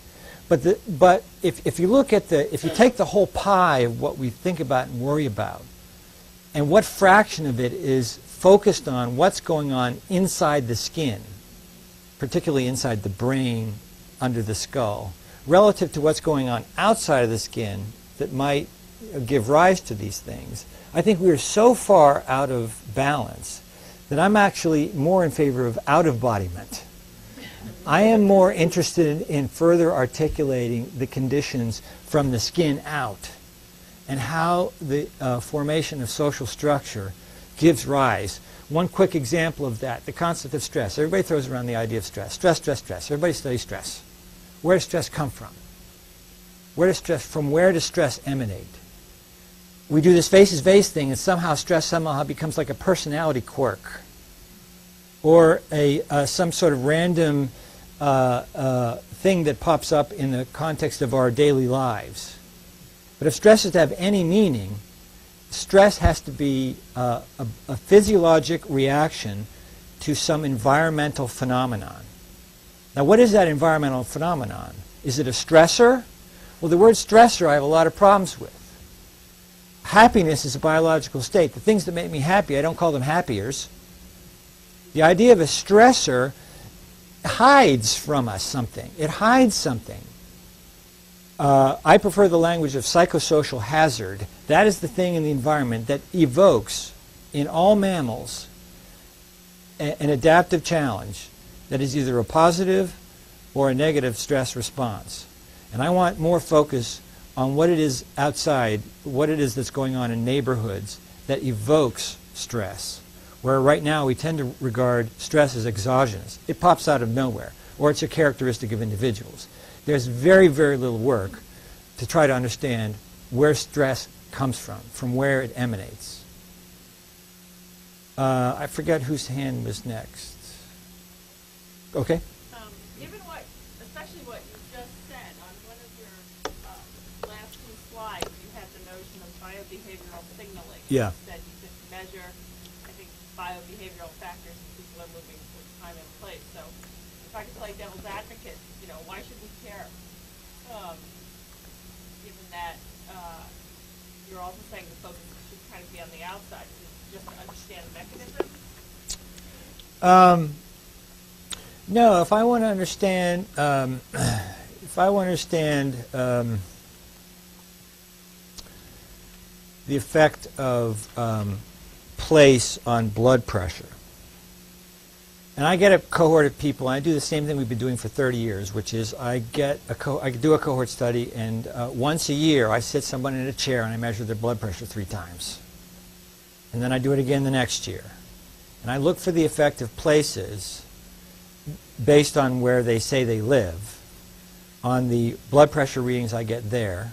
But, the, but if, if you look at the, if you take the whole pie of what we think about and worry about, and what fraction of it is focused on what's going on inside the skin, particularly inside the brain, under the skull, relative to what's going on outside of the skin that might give rise to these things, I think we are so far out of balance that I'm actually more in favor of out of bodiment. I am more interested in further articulating the conditions from the skin out and how the uh, formation of social structure gives rise. One quick example of that, the concept of stress. Everybody throws around the idea of stress. Stress, stress, stress. Everybody studies stress. Where does stress come from? Where does stress, from where does stress emanate? We do this faces vase thing and somehow stress somehow becomes like a personality quirk or a, uh, some sort of random uh, uh, thing that pops up in the context of our daily lives. But if stress is to have any meaning, stress has to be uh, a, a physiologic reaction to some environmental phenomenon. Now, what is that environmental phenomenon? Is it a stressor? Well, the word stressor I have a lot of problems with. Happiness is a biological state. The things that make me happy, I don't call them happiers. The idea of a stressor hides from us something. It hides something. Uh, I prefer the language of psychosocial hazard. That is the thing in the environment that evokes in all mammals a- an adaptive challenge that is either a positive or a negative stress response. And I want more focus on what it is outside, what it is that's going on in neighborhoods that evokes stress. Where right now we tend to regard stress as exogenous. It pops out of nowhere, or it's a characteristic of individuals. There's very, very little work to try to understand where stress comes from, from where it emanates. Uh, I forget whose hand was next. Okay. Um, given what, especially what you just said, on one of your um, last two slides, you had the notion of biobehavioral signaling. Yeah. You said you could measure, I think, biobehavioral factors as people are moving through time and place. So if I could play devil's advocate, you know, why should we care um, given that, uh, you're also saying the focus should kind of be on the outside, to just to understand the mechanism? Um, no, if I want to understand, um, if I want to understand um, the effect of um, place on blood pressure, and I get a cohort of people, and I do the same thing we've been doing for 30 years, which is I get a I do a cohort study, and uh, once a year I sit someone in a chair and I measure their blood pressure three times, and then I do it again the next year. And I look for the effect of places based on where they say they live on the blood pressure readings I get there,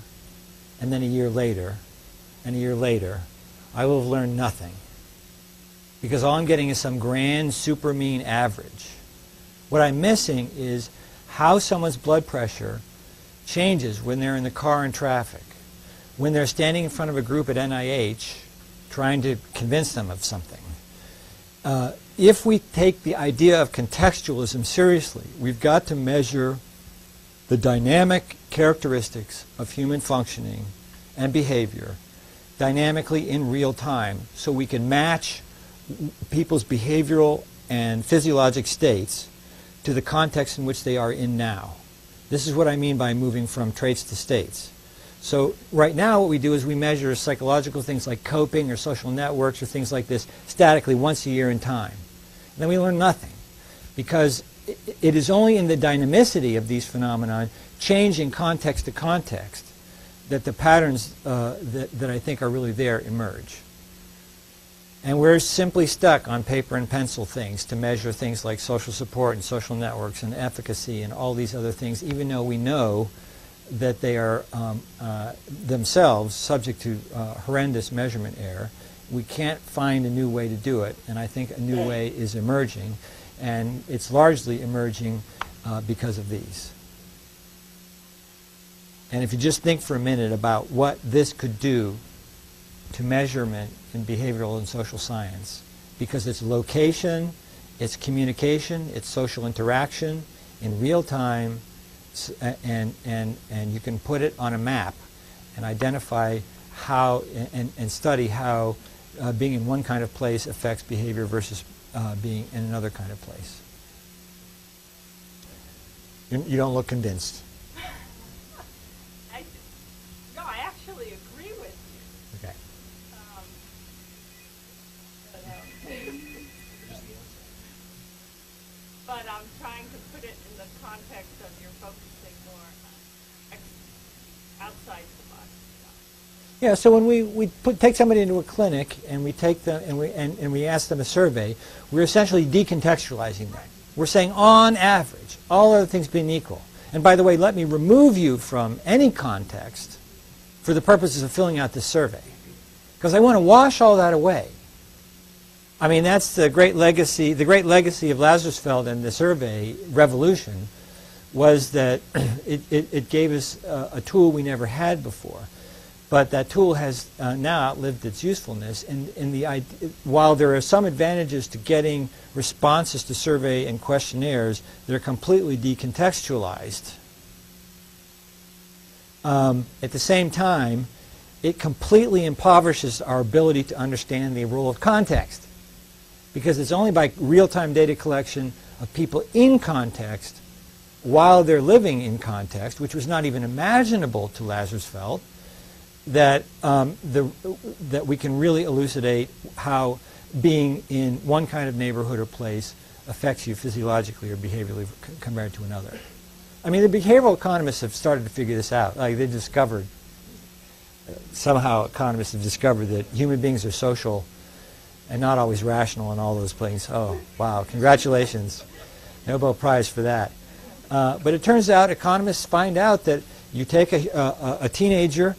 and then a year later, and a year later, I will have learned nothing. Because all I'm getting is some grand super mean average. What I'm missing is how someone's blood pressure changes when they're in the car in traffic, when they're standing in front of a group at NIH trying to convince them of something. Uh, if we take the idea of contextualism seriously, we've got to measure the dynamic characteristics of human functioning and behavior dynamically in real time so we can match people's behavioral and physiologic states to the context in which they are in now. This is what I mean by moving from traits to states. So right now what we do is we measure psychological things like coping or social networks or things like this statically once a year in time. And then we learn nothing because it is only in the dynamicity of these phenomena, changing context to context, that the patterns uh, that, that I think are really there emerge. And we're simply stuck on paper and pencil things to measure things like social support and social networks and efficacy and all these other things, even though we know that they are um, uh, themselves subject to uh, horrendous measurement error. We can't find a new way to do it, and I think a new way is emerging, and it's largely emerging uh, because of these. And if you just think for a minute about what this could do to measurement in behavioral and social science, because it's location, it's communication, it's social interaction in real time, and, and, and you can put it on a map and identify how and, and study how uh, being in one kind of place affects behavior versus uh, being in another kind of place. You, you don't look convinced. I, no, I actually agree with you. Okay. Um, but, um, but I'm trying to put it in the context of you're focusing more on ex- outside the box stuff. Yeah, so when we, we put, take somebody into a clinic and we take them and we, and, and we ask them a survey, we're essentially decontextualizing that. We're saying on average, all other things being equal. And by the way, let me remove you from any context for the purposes of filling out this survey. Because I want to wash all that away. I mean, that's the great legacy, the great legacy of Lazarsfeld and the survey revolution was that it, it, it gave us a, a tool we never had before. But that tool has uh, now outlived its usefulness. And, the, while there are some advantages to getting responses to survey and questionnaires they're completely decontextualized, um, at the same time, it completely impoverishes our ability to understand the role of context. Because it's only by real-time data collection of people in context while they're living in context, which was not even imaginable to Lazarus Lazarsfeld, that um, the that we can really elucidate how being in one kind of neighborhood or place affects you physiologically or behaviorally compared to another. I mean, the behavioral economists have started to figure this out. Like they discovered somehow economists have discovered that human beings are social and not always rational in all those things. Oh, wow! Congratulations, Nobel Prize for that. Uh, but it turns out economists find out that you take a, a, a teenager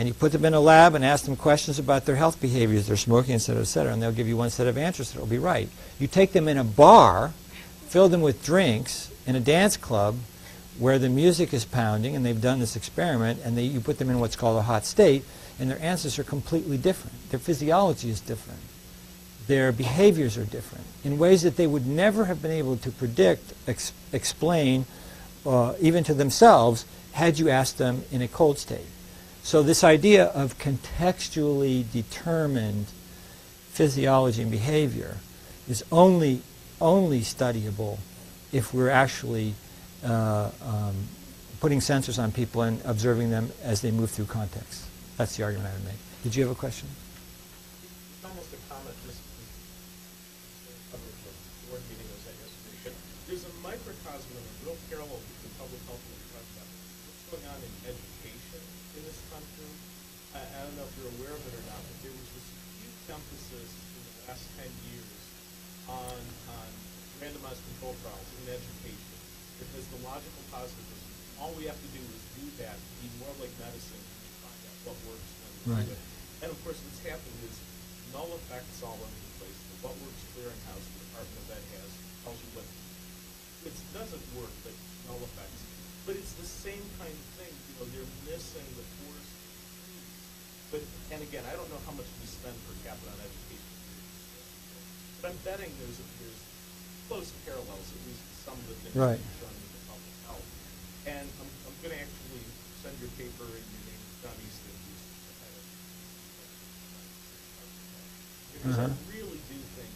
and you put them in a lab and ask them questions about their health behaviors, their smoking, et cetera, et cetera, and they'll give you one set of answers that will be right. You take them in a bar, fill them with drinks in a dance club where the music is pounding, and they've done this experiment, and they, you put them in what's called a hot state, and their answers are completely different. Their physiology is different. Their behaviors are different in ways that they would never have been able to predict, ex- explain, uh, even to themselves, had you asked them in a cold state. So this idea of contextually determined physiology and behavior is only only studyable if we're actually uh, um, putting sensors on people and observing them as they move through context. That's the argument I would make. Did you have a question? It's almost a comment, this, this cover of the board meeting was at yesterday, but there's a microcosm and a real parallel between public health and drug theft. What's going on in education in this country? I, I don't know if you're aware of it or not, but there was this huge emphasis in the last ten years on, on randomized control trials in education. Because the logical positive is, all we have to do is do that, be more like medicine, and find out what works when we Right. do it. And of course, what's happened is null effects all over the place. The What Works Clearinghouse, the Department of Ed has, tells you what, it doesn't work, but null effects. But it's the same kind of thing, you know, they're missing the forest. But, and again, I don't know how much we spend per capita on education. But I'm betting there's, there's close parallels, at least to some of the things that Right. you've done with the public health. And I'm, I'm gonna actually send your paper and your name to John Easton, who's the head of. Because I Uh-huh. really do think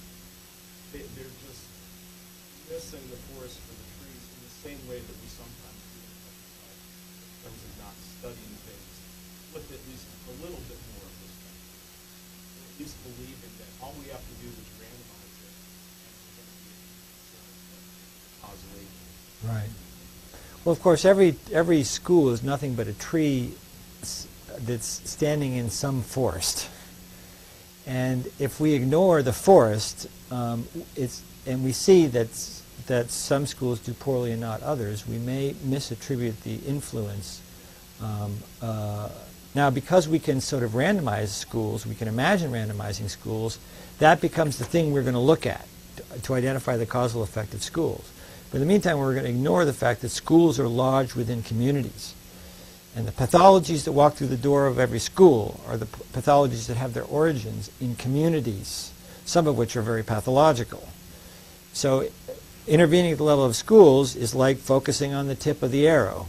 they, they're just missing the forest for the trees in the same way that we sometimes do in public health, not studying things with at least a little bit more of this At least believing that all we have to do is randomize it. Right. Well, of course, every every school is nothing but a tree that's standing in some forest. And if we ignore the forest, um, it's and we see that that some schools do poorly and not others, we may misattribute the influence. Um, uh, now, because we can sort of randomize schools, we can imagine randomizing schools. That becomes the thing we're going to look at to, to identify the causal effect of schools. But in the meantime, we're going to ignore the fact that schools are lodged within communities. And the pathologies that walk through the door of every school are the pathologies that have their origins in communities, some of which are very pathological. So intervening at the level of schools is like focusing on the tip of the arrow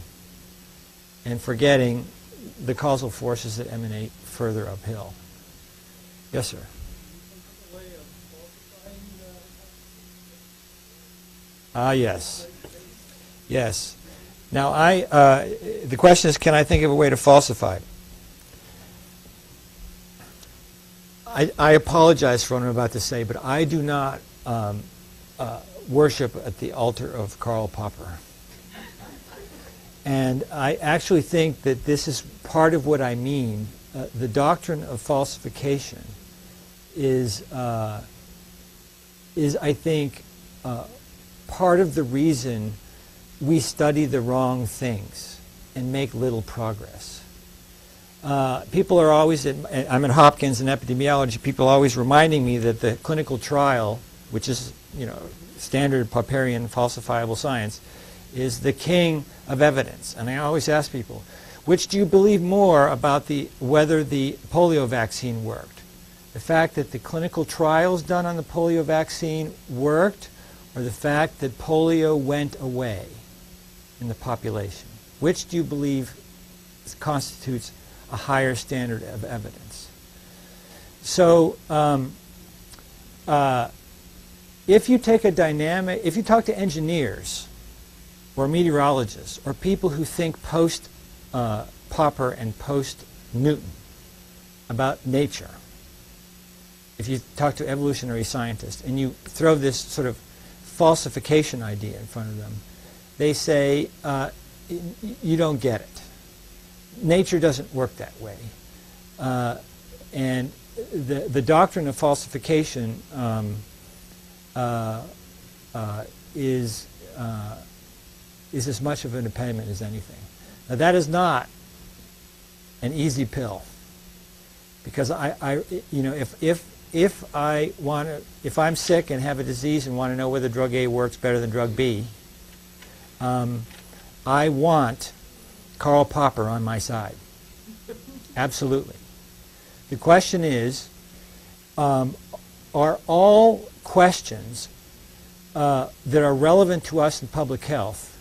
and forgetting the causal forces that emanate further uphill. Yes, sir. Ah, yes. Yes. Now, I, uh, the question is, can I think of a way to falsify? I, I apologize for what I'm about to say, but I do not um, uh, worship at the altar of Karl Popper. And I actually think that this is part of what I mean. Uh, the doctrine of falsification is, uh, is I think, uh, part of the reason we study the wrong things and make little progress. Uh, people are always, at, I'm at Hopkins in epidemiology, people are always reminding me that the clinical trial, which is, you know, standard Popperian falsifiable science, is the king of evidence. And I always ask people, which do you believe more about the, whether the polio vaccine worked? The fact that the clinical trials done on the polio vaccine worked, or the fact that polio went away in the population? Which do you believe constitutes a higher standard of evidence? So, um, uh, if you take a dynamic, if you talk to engineers or meteorologists or people who think post uh, Popper and post Newton about nature, if you talk to evolutionary scientists and you throw this sort of falsification idea in front of them, they say, uh, you don't get it. Nature doesn't work that way. Uh, and the, the doctrine of falsification um, uh, uh, is, uh, is as much of an impediment as anything. Now, that is not an easy pill because I, I you know, if, if, if I want to, if I'm sick and have a disease and want to know whether drug A works better than drug B, um, I want Karl Popper on my side. Absolutely. The question is, um, are all questions uh, that are relevant to us in public health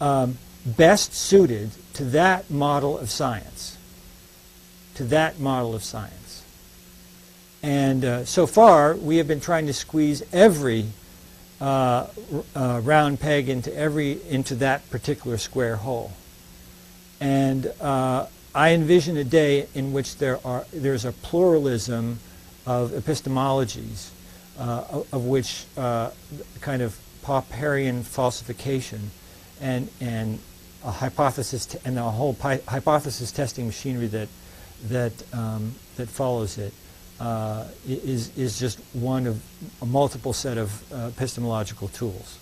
um, best suited to that model of science. To that model of science. And uh, so far, we have been trying to squeeze every uh, uh, round peg into every into that particular square hole. And uh, I envision a day in which there are there's a pluralism of epistemologies, uh, of, which uh, kind of Popperian falsification and and a hypothesis t- and the whole hypothesis testing machinery that that um, that follows it uh, is is just one of a multiple set of uh, epistemological tools.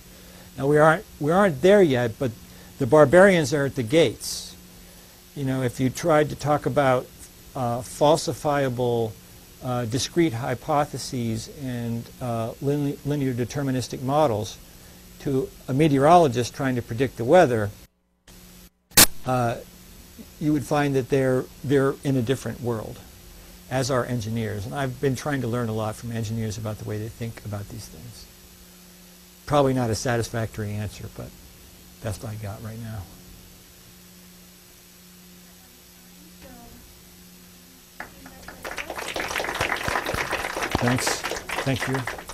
Now we aren't we aren't there yet, but the barbarians are at the gates. You know, if you tried to talk about uh, falsifiable uh, discrete hypotheses and uh, linear deterministic models to a meteorologist trying to predict the weather, uh, you would find that they're they're in a different world, as are engineers. And I've been trying to learn a lot from engineers about the way they think about these things. Probably not a satisfactory answer, but best I got right now. Thanks. Thank you.